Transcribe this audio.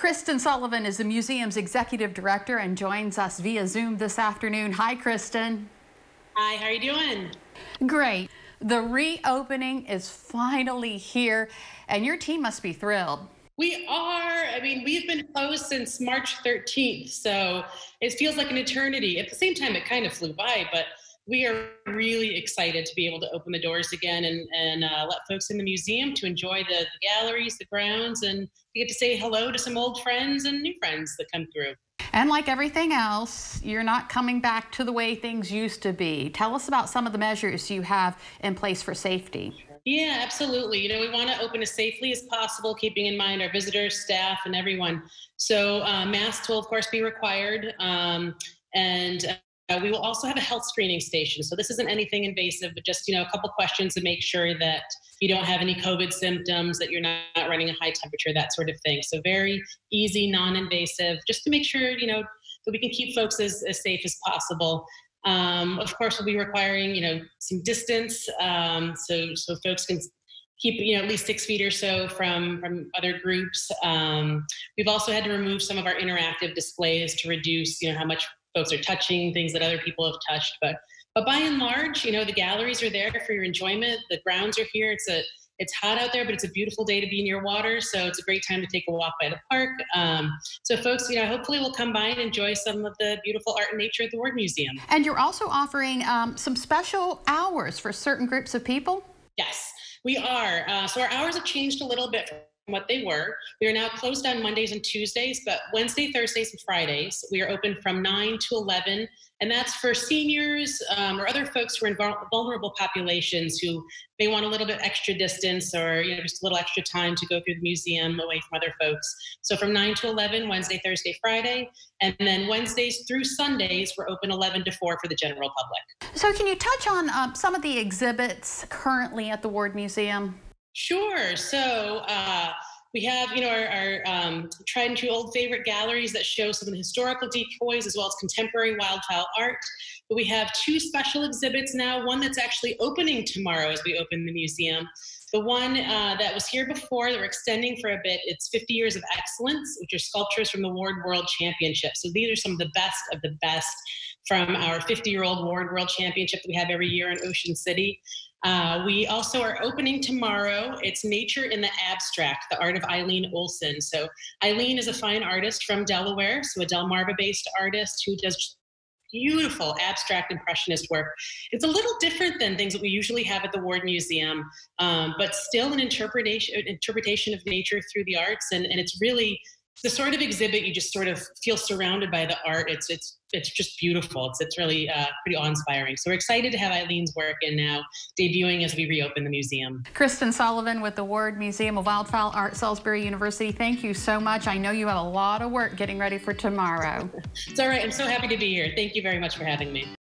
Kristen Sullivan is the museum's executive director and joins us via Zoom this afternoon. Hi, Kristen. Hi, how are you doing? Great. The reopening is finally here, and your team must be thrilled. We are. I mean, we've been closed since March 13th, so it feels like an eternity. At the same time, it kind of flew by, but we are really excited to be able to open the doors again and, and uh, let folks in the museum to enjoy the, the galleries, the grounds, and to get to say hello to some old friends and new friends that come through. And like everything else, you're not coming back to the way things used to be. Tell us about some of the measures you have in place for safety. Yeah, absolutely. You know, we want to open as safely as possible, keeping in mind our visitors, staff, and everyone. So uh, masks will, of course, be required. Um, and we will also have a health screening station. So this isn't anything invasive, but just you know a couple questions to make sure that you don't have any COVID symptoms, that you're not running a high temperature, that sort of thing. So very easy, non-invasive, just to make sure you know that we can keep folks as, as safe as possible. Um, of course, we'll be requiring you know some distance, um, so so folks can keep you know at least six feet or so from from other groups. Um, we've also had to remove some of our interactive displays to reduce you know how much folks are touching things that other people have touched. But but by and large, you know, the galleries are there for your enjoyment. The grounds are here. It's a it's hot out there, but it's a beautiful day to be near water, so it's a great time to take a walk by the park. Um, so, folks, you know, hopefully we'll come by and enjoy some of the beautiful art and nature at the Ward Museum. And you're also offering um, some special hours for certain groups of people. Yes, we are. Uh, so our hours have changed a little bit what they were. We are now closed on Mondays and Tuesdays, but Wednesday, Thursdays, and Fridays, we are open from 9 to 11. And that's for seniors um, or other folks who are in vulnerable populations who may want a little bit extra distance or you know just a little extra time to go through the museum away from other folks. So from 9 to 11, Wednesday, Thursday, Friday. And then Wednesdays through Sundays, we're open 11 to 4 for the general public. So can you touch on um, some of the exhibits currently at the Ward Museum? Sure. So uh, we have, you know, our, our um, tried and true old favorite galleries that show some of the historical decoys as well as contemporary wildfowl art. But we have two special exhibits now. One that's actually opening tomorrow as we open the museum. The one uh, that was here before that we're extending for a bit, it's 50 Years of Excellence, which are sculptures from the Ward World Championship. So these are some of the best of the best from our 50 year old Ward World Championship that we have every year in Ocean City. Uh, we also are opening tomorrow. It's Nature in the Abstract, the art of Eileen Olson. So, Eileen is a fine artist from Delaware, so a Delmarva based artist who does beautiful abstract impressionist work. It's a little different than things that we usually have at the Ward Museum, um, but still an interpretation interpretation of nature through the arts, and, and it's really the sort of exhibit you just sort of feel surrounded by the art. It's it's it's just beautiful. It's it's really uh, pretty awe-inspiring. So we're excited to have Eileen's work and now debuting as we reopen the museum. Kristen Sullivan with the Ward Museum of Wildfowl Art, Salisbury University. Thank you so much. I know you have a lot of work getting ready for tomorrow. it's all right. I'm so happy to be here. Thank you very much for having me.